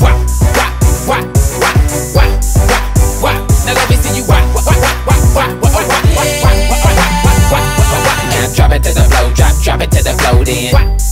wop, wop, wop, wop, wop, wop, wop. Now let me see you wop, wop, wop, wop, wop, wop, wop, wop, wop, wop, wop, wop, wop, wop. Now drop it to the flow, drop, drop it to the flow, then. Wop,